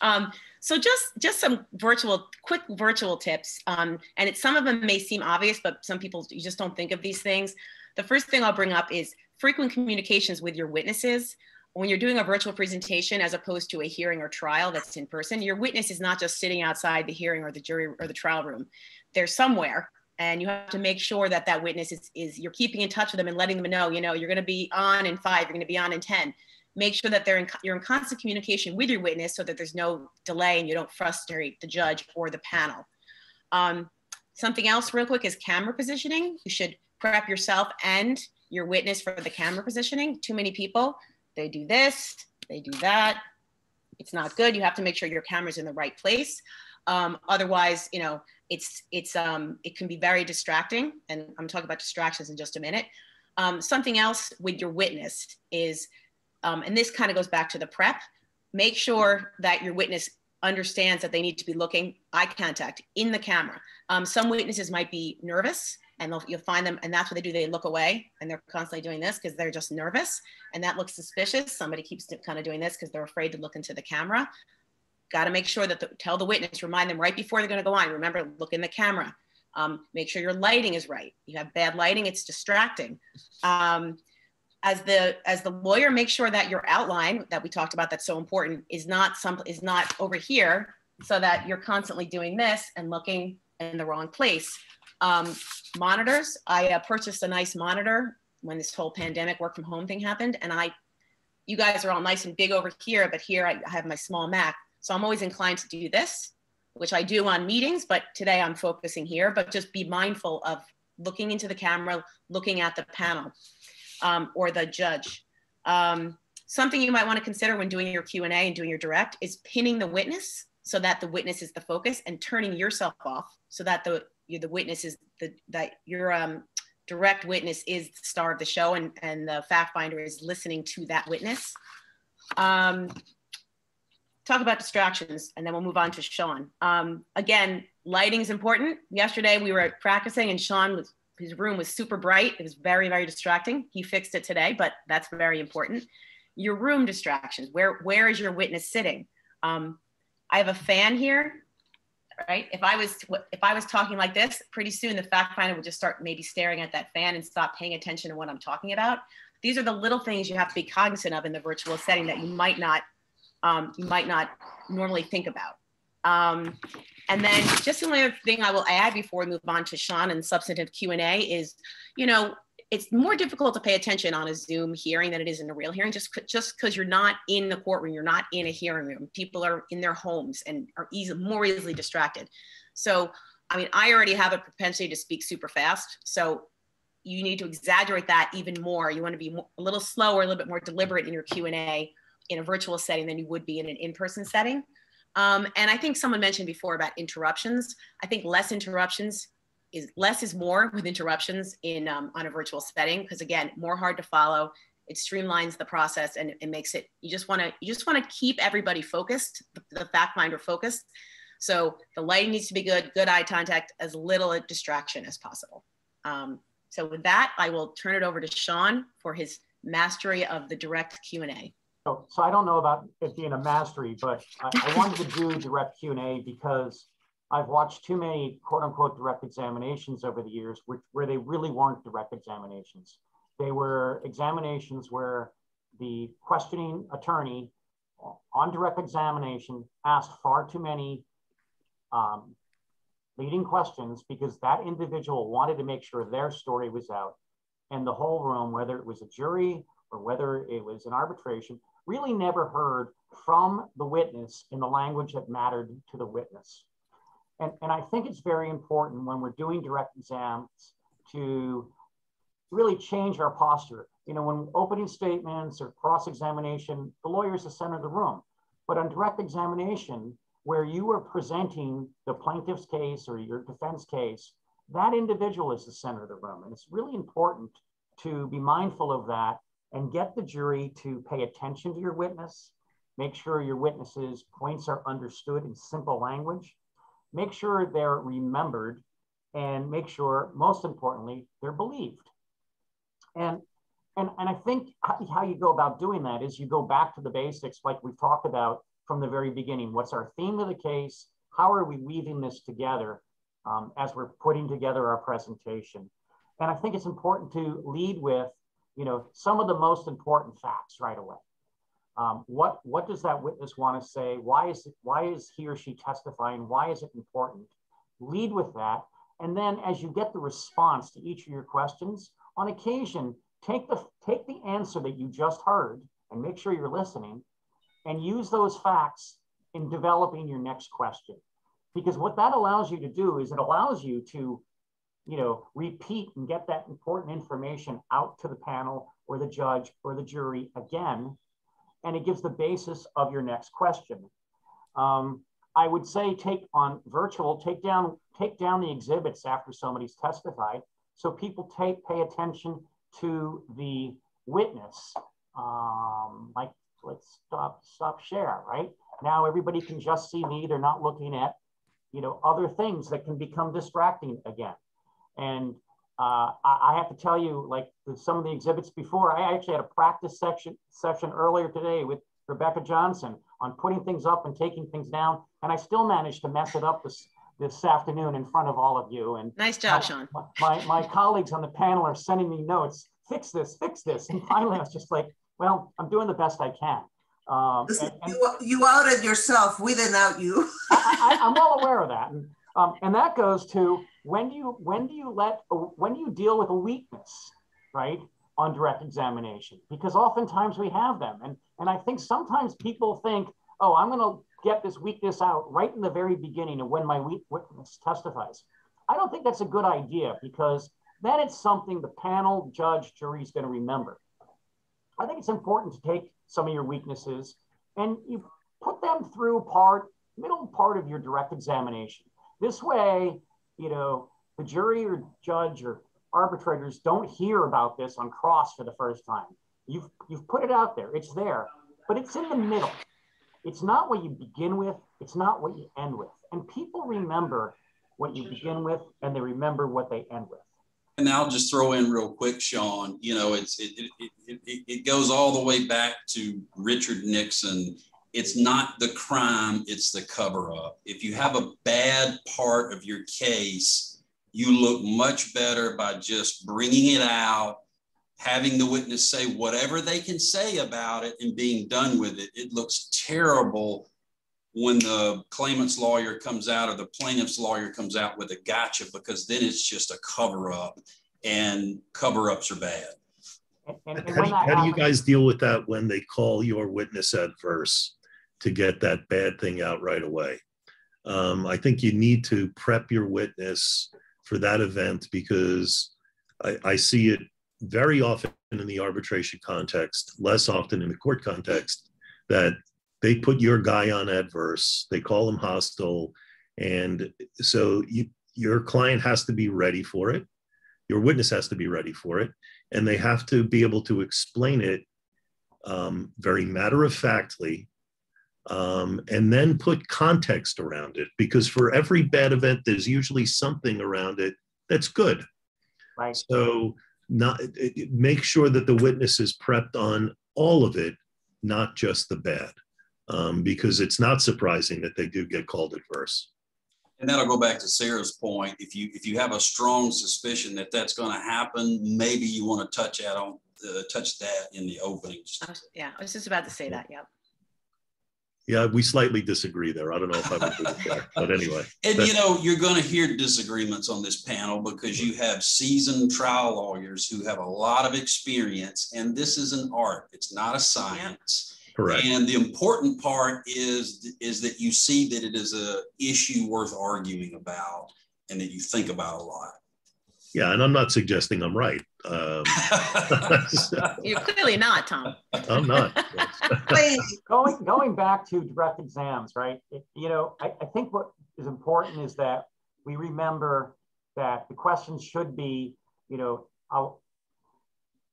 S5: Um, so just just some virtual, quick virtual tips, um, and it, some of them may seem obvious, but some people you just don't think of these things. The first thing I'll bring up is frequent communications with your witnesses. When you're doing a virtual presentation, as opposed to a hearing or trial that's in person, your witness is not just sitting outside the hearing or the jury or the trial room. They're somewhere and you have to make sure that that witness is, is you're keeping in touch with them and letting them know you know you're going to be on in five you're going to be on in ten. Make sure that they're in, you're in constant communication with your witness so that there's no delay and you don't frustrate the judge or the panel. Um, something else real quick is camera positioning. You should prep yourself and your witness for the camera positioning. Too many people they do this they do that. It's not good. You have to make sure your camera's in the right place. Um, otherwise you know it's it's um, it can be very distracting and i'm talking about distractions in just a minute. Um, something else with your witness is um, and this kind of goes back to the prep. Make sure that your witness understands that they need to be looking eye contact in the camera. Um, some witnesses might be nervous and you'll find them and that's what they do. They look away and they're constantly doing this because they're just nervous and that looks suspicious. Somebody keeps kind of doing this because they're afraid to look into the camera got to make sure that the, tell the witness, remind them right before they're going to go on. Remember, look in the camera. Um, make sure your lighting is right. You have bad lighting, it's distracting. Um, as the as the lawyer, make sure that your outline that we talked about that's so important is not some is not over here, so that you're constantly doing this and looking in the wrong place. Um, monitors. I uh, purchased a nice monitor when this whole pandemic work from home thing happened, and I, you guys are all nice and big over here, but here I have my small Mac. So I'm always inclined to do this, which I do on meetings, but today I'm focusing here, but just be mindful of looking into the camera, looking at the panel um, or the judge. Um, something you might want to consider when doing your Q&A and doing your direct is pinning the witness so that the witness is the focus and turning yourself off so that the, the witness is the, that your um, direct witness is the star of the show and, and the fact finder is listening to that witness. Um, talk about distractions and then we'll move on to Sean. Um, again, lighting is important. Yesterday we were practicing and Sean was, his room was super bright. It was very, very distracting. He fixed it today, but that's very important. Your room distractions, where, where is your witness sitting? Um, I have a fan here, right? If I was, if I was talking like this, pretty soon the fact finder would just start maybe staring at that fan and stop paying attention to what I'm talking about. These are the little things you have to be cognizant of in the virtual setting that you might not um, you might not normally think about. Um, And then just the only thing I will add before we move on to Sean and substantive Q&A is, you know, it's more difficult to pay attention on a Zoom hearing than it is in a real hearing, just just because you're not in the courtroom, you're not in a hearing room. People are in their homes and are easy, more easily distracted. So, I mean, I already have a propensity to speak super fast. So you need to exaggerate that even more. You want to be a little slower, a little bit more deliberate in your Q&A in a virtual setting than you would be in an in-person setting. Um, and I think someone mentioned before about interruptions. I think less interruptions is less is more with interruptions in um, on a virtual setting because again, more hard to follow. It streamlines the process and it makes it. You just want to you just want to keep everybody focused, the, fact finder focused. So the lighting needs to be good, good eye contact, as little distraction as possible. Um, so with that, I will turn it over to Sean for his mastery of the direct Q&A.
S3: So, so I don't know about it being a mastery, but I, I wanted to do direct Q&A because I've watched too many quote unquote direct examinations over the years which, where they really weren't direct examinations. They were examinations where the questioning attorney on direct examination asked far too many um, leading questions because that individual wanted to make sure their story was out. And the whole room, whether it was a jury or whether it was an arbitration, really never heard from the witness in the language that mattered to the witness. And, and I think it's very important when we're doing direct exams to really change our posture. You know, when opening statements or cross examination, the lawyer is the center of the room. But on direct examination, where you are presenting the plaintiff's case or your defense case, that individual is the center of the room. And it's really important to be mindful of that and get the jury to pay attention to your witness, make sure your witnesses' points are understood in simple language, make sure they're remembered, and make sure, most importantly, they're believed. And, and, and I think how you go about doing that is you go back to the basics, like we've talked about from the very beginning. What's our theme of the case? How are we weaving this together um, as we're putting together our presentation? And I think it's important to lead with you know, some of the most important facts right away. Um, what, what does that witness want to say? Why is, it, why is he or she testifying? Why is it important? Lead with that. And then as you get the response to each of your questions, on occasion, take the, take the answer that you just heard and make sure you're listening and use those facts in developing your next question. Because what that allows you to do is it allows you to you know, repeat and get that important information out to the panel or the judge or the jury again, and it gives the basis of your next question. Um, I would say take on virtual, take down, take down the exhibits after somebody's testified, so people take pay attention to the witness. Um, like let's stop stop share right now everybody can just see me they're not looking at you know other things that can become distracting again and uh, I, I, have to tell you, like some of the exhibits before, I actually had a practice section session earlier today with Rebecca Johnson on putting things up and taking things down, and I still managed to mess it up this this afternoon in front of all of you. And
S5: nice job, Sean.
S3: My, my colleagues on the panel are sending me notes. Fix this, fix this, and finally I was just like, well, I'm doing the best I can.
S1: Um, Listen, and, and you, you outed yourself. We didn't out you.
S3: I, am well aware of that. And, um, and that goes to when do you when do you let when do you deal with a weakness, right, on direct examination? Because oftentimes we have them, and and I think sometimes people think, oh, I'm going to get this weakness out right in the very beginning of when my witness testifies. I don't think that's a good idea because then it's something the panel, judge, jury is going to remember. I think it's important to take some of your weaknesses and you put them through part middle part of your direct examination. This way, you know, the jury or judge or arbitrators don't hear about this on cross for the first time. You've, you've put it out there, it's there, but it's in the middle. It's not what you begin with, it's not what you end with. And people remember what you begin with and they remember what they end with.
S2: And I'll just throw in real quick, Sean. You know, it's it, it, it, it goes all the way back to Richard Nixon it's not the crime, it's the cover up. If you have a bad part of your case, you look much better by just bringing it out, having the witness say whatever they can say about it and being done with it. It looks terrible when the claimant's lawyer comes out or the plaintiff's lawyer comes out with a gotcha because then it's just a cover up and cover ups are bad.
S4: And, and how, do you, how do you guys deal with that when they call your witness adverse to get that bad thing out right away? Um, I think you need to prep your witness for that event because I, I see it very often in the arbitration context, less often in the court context, that they put your guy on adverse, they call him hostile, and so you, your client has to be ready for it. Your witness has to be ready for it, and they have to be able to explain it um, very matter of factly, um, and then put context around it. Because for every bad event, there's usually something around it that's good.
S3: Right.
S4: So not it, it, make sure that the witness is prepped on all of it, not just the bad um, because it's not surprising that they do get called adverse.
S2: And that'll go back to Sarah's point. If you if you have a strong suspicion that that's going to happen, maybe you want to touch that on uh, touch that in the opening.
S5: yeah, I was just about to say that. Yep.
S4: Yeah, we slightly disagree there. I don't know if I would do that, but anyway.
S2: And you know, you're going to hear disagreements on this panel because you have seasoned trial lawyers who have a lot of experience, and this is an art. It's not a science.
S4: Correct.
S2: And the important part is is that you see that it is a issue worth arguing about and that you think about a lot.
S4: Yeah, and I'm not suggesting I'm right. Um,
S5: You're clearly not, Tom.
S4: I'm not.
S3: going going back to direct exams, right? It, you know, I, I think what is important is that we remember that the questions should be, you know, I'll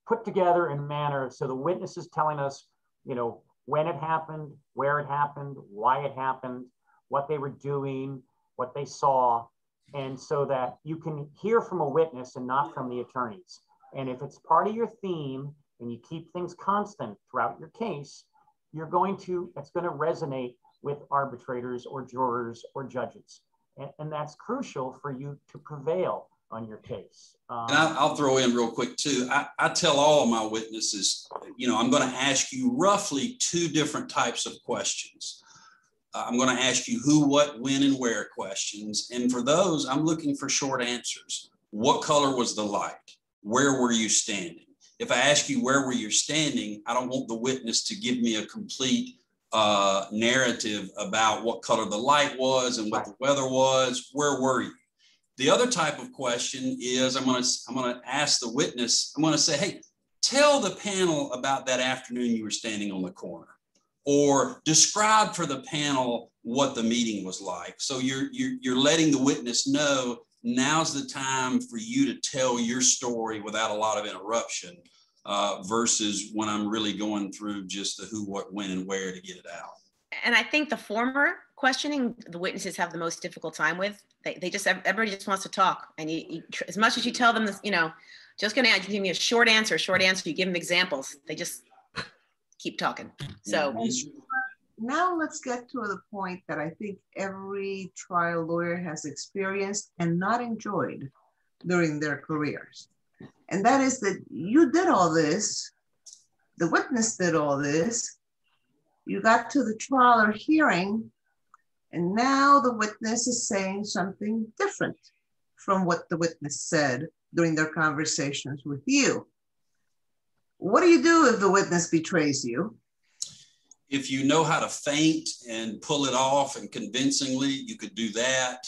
S3: put together in a manner so the witness is telling us, you know, when it happened, where it happened, why it happened, what they were doing, what they saw, and so that you can hear from a witness and not from the attorneys. And if it's part of your theme and you keep things constant throughout your case, you're going to, it's going to resonate with arbitrators or jurors or judges. And, and that's crucial for you to prevail on your case.
S2: Um, and I, will throw in real quick too. I, I tell all my witnesses, you know, I'm going to ask you roughly two different types of questions. Uh, I'm going to ask you who, what, when, and where questions. And for those, I'm looking for short answers. What color was the light? Where were you standing? If I ask you where were you standing, I don't want the witness to give me a complete uh, narrative about what color the light was and what the weather was. Where were you? The other type of question is I'm going to I'm going to ask the witness. I'm going to say, "Hey, tell the panel about that afternoon you were standing on the corner." Or describe for the panel what the meeting was like. So you're, you're, you're letting the witness know now's the time for you to tell your story without a lot of interruption uh, versus when I'm really going through just the who, what, when, and where to get it out.
S5: And I think the former questioning the witnesses have the most difficult time with. They, they just everybody just wants to talk, and you, you, as much as you tell them this, you know, just to give me a short answer, short answer. You give them examples, they just keep talking. So mm-hmm.
S1: now let's get to the point that I think every trial lawyer has experienced and not enjoyed during their careers. And that is that you did all this, the witness did all this, you got to the trial or hearing, and now the witness is saying something different from what the witness said during their conversations with you. What do you do if the witness betrays you?
S2: If you know how to feint and pull it off and convincingly, you could do that.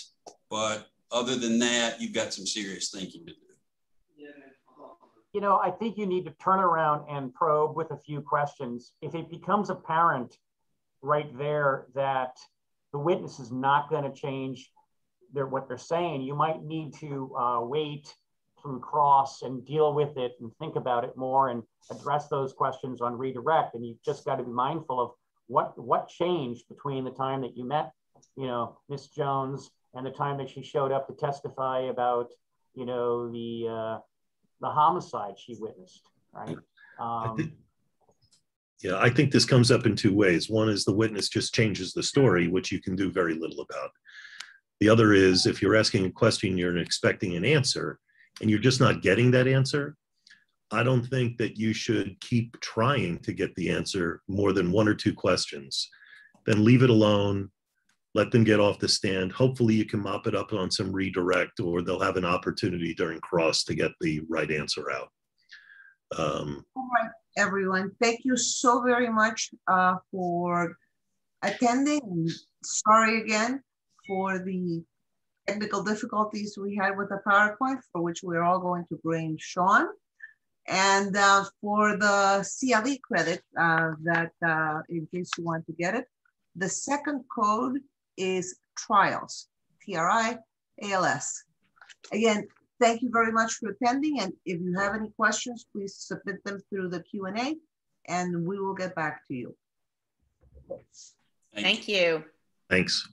S2: But other than that, you've got some serious thinking to do.
S3: You know, I think you need to turn around and probe with a few questions. If it becomes apparent right there that the witness is not going to change their, what they're saying. You might need to uh, wait through cross and deal with it and think about it more and address those questions on redirect. And you've just got to be mindful of what what changed between the time that you met, you know, Miss Jones and the time that she showed up to testify about, you know, the uh, the homicide she witnessed, right? Um,
S4: yeah, I think this comes up in two ways. One is the witness just changes the story, which you can do very little about. The other is if you're asking a question, you're expecting an answer, and you're just not getting that answer. I don't think that you should keep trying to get the answer more than one or two questions. Then leave it alone let them get off the stand. Hopefully you can mop it up on some redirect or they'll have an opportunity during cross to get the right answer out. Um,
S1: All right, everyone. Thank you so very much uh, for attending. Sorry again for the technical difficulties we had with the PowerPoint, for which we're all going to blame Sean. And uh, for the CLE credit uh, that, uh, in case you want to get it, the second code is trials, T-R-I-A-L-S. Again, thank you very much for attending. And if you have any questions, please submit them through the Q&A and we will get back to you.
S5: Thank you.
S4: thanks.